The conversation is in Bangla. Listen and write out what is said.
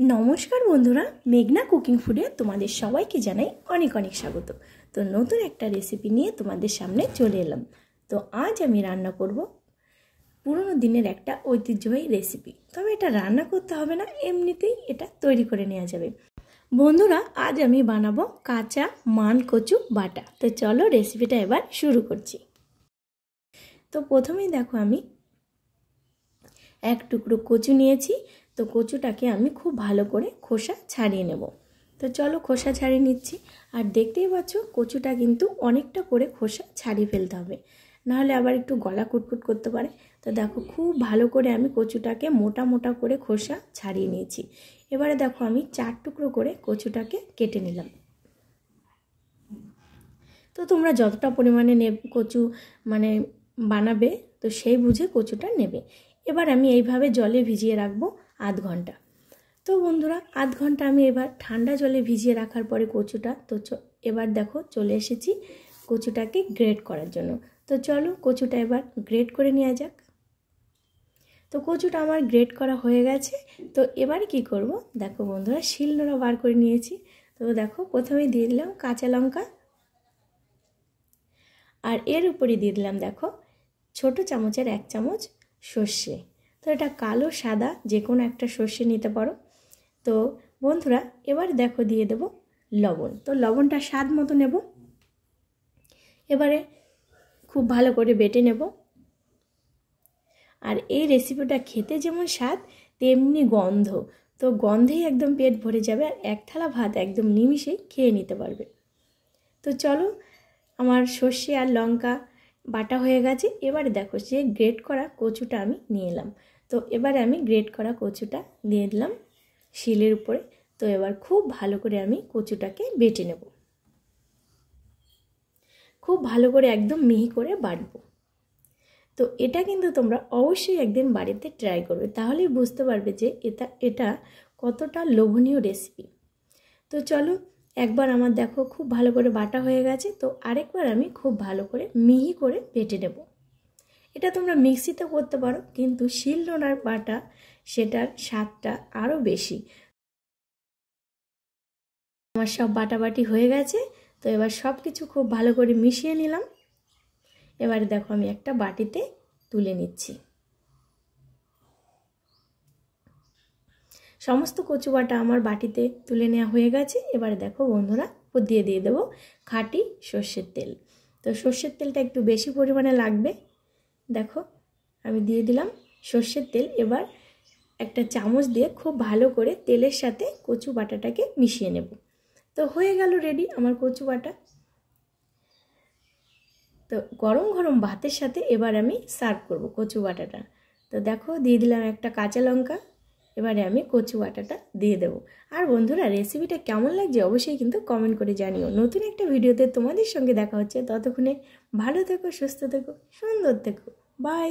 নমস্কার বন্ধুরা, মেঘনা কুকিং ফুডে তোমাদের সবাইকে জানাই অনেক অনেক স্বাগত। তো নতুন একটা রেসিপি নিয়ে তোমাদের সামনে চলে এলাম। তো আজ আমি রান্না করব পুরনো দিনের একটা ঐতিহ্যবাহী রেসিপি তবে এটা রান্না করতে হবে না, এমনিতেই এটা তৈরি করে নেওয়া যাবে। বন্ধুরা, আজ আমি বানাবো কাঁচা মান কচু বাটা। তো চলো রেসিপিটা এবার শুরু করছি। তো প্রথমেই দেখো আমি এক টুকরো কচু নিয়েছি তো কচুটাকে আমি খুব ভালো করে খোসা ছাড়িয়ে নেব। তো চলো খোসা ছাড়িয়ে নিচ্ছি। আর দেখতেই পাচ্ছ, কচুটা কিন্তু অনেকটা করে খোসা ছাড়িয়ে ফেলতে হবে। নাহলে আবার একটু গলা কুটকুট করতে পারে। তো দেখো, খুব ভালো করে আমি কচুটাকে মোটা মোটা করে খোসা ছাড়িয়ে নিয়েছি। এবারে দেখো, আমি চার টুকরো করে কচুটাকে কেটে নিলাম। তো তোমরা যতটা পরিমাণে নে কচু মানে বানাবে, তো সেই বুঝে কচুটা নেবে। এবার আমি এইভাবে জলে ভিজিয়ে রাখব। আধ ঘণ্টা। তো বন্ধুরা, আধ ঘণ্টা আমি এবার ঠান্ডা জলে ভিজিয়ে রাখার পরে কচুটা, তো এবার দেখো চলে এসেছি কচুটাকে গ্রেড করার জন্য। তো চলো কচুটা এবার গ্রেড করে নেওয়া যাক। তো কচুটা আমার গ্রেড করা হয়ে গেছে। তো এবার কি করব? দেখো বন্ধুরা শিলনোড়া বার করে নিয়েছি। তো দেখো, প্রথমে দিয়ে দিলাম কাঁচা লঙ্কা। আর এর উপরে দিয়ে দিলাম, দেখো, ছোট চামচের এক চামচ সর্ষে। তো এটা কালো, সাদা যে কোনো একটা সর্ষে নিতে পারো। তো বন্ধুরা, এবার দেখো দিয়ে দেব লবণ। তো লবণটা স্বাদ মতো নেব। এবারে খুব ভালো করে বেটে নেব। আর এই রেসিপিটা খেতে যেমন স্বাদ, তেমনি গন্ধ। তো গন্ধেই একদম পেট ভরে যাবে আর এক থালা ভাত একদম নিমিষেই খেয়ে নিতে পারবে। তো চলো, আমার সর্ষে আর লঙ্কা বাটা হয়ে গেছে। এবারে দেখো যে গ্রেট করা কচুটা আমি নিয়ে এলাম। তো এবারে আমি গ্রেট করা কচুটা দিয়ে দিলাম শিলের উপরে। তো এবার খুব ভালো করে আমি কচুটাকে বেটে নেব। খুব ভালো করে একদম মিহি করে বাটবো। তো এটা কিন্তু তোমরা অবশ্যই একদিন বাড়িতে ট্রাই করবে। তাহলেই বুঝতে পারবে যে এটা এটা কতটা লোভনীয় রেসিপি তো চলো একবার আমার দেখো খুব ভালো করে বাটা হয়ে গেছে, তো আরেকবার আমি খুব ভালো করে মিহি করে বেটে নেব। এটা তোমরা মিক্সিতে করতে পারো, কিন্তু শিল নোড়ার বাটা সেটার স্বাদটা আরও বেশি। আমার সব বাটাবাটি হয়ে গেছে, তো এবার সব কিছু খুব ভালো করে মিশিয়ে নিলাম। এবারে দেখো আমি একটা বাটিতে তুলে নিচ্ছি। সমস্ত কচু বাটা আমার বাটিতে তুলে নেওয়া হয়ে গেছে। এবারে দেখো বন্ধুরা দিয়ে দিয়ে দেবো খাঁটি সর্ষের তেল। তো সর্ষের তেলটা একটু বেশি পরিমাণে লাগবে। দেখো, আমি দিয়ে দিলাম সর্ষের তেল। এবার একটা চামচ দিয়ে খুব ভালো করে তেলের সাথে কচু বাটাটাকে মিশিয়ে নেব। তো হয়ে গেল রেডি আমার কচু বাটা তো গরম গরম ভাতের সাথে এবার আমি সার্ভ করব কচু বাটাটা তো দেখো, দিয়ে দিলাম একটা কাঁচা লঙ্কা। এবারে আমি কচু বাটাটা দিয়ে দেবো। আর বন্ধুরা রেসিপিটা কেমন লাগছে অবশ্যই কিন্তু কমেন্ট করে জানিও। নতুন একটা ভিডিওতে তোমাদের সঙ্গে দেখা হচ্ছে। ততক্ষণে ভালো থেকো, সুস্থ থেকো, সুন্দর থেকো। বাই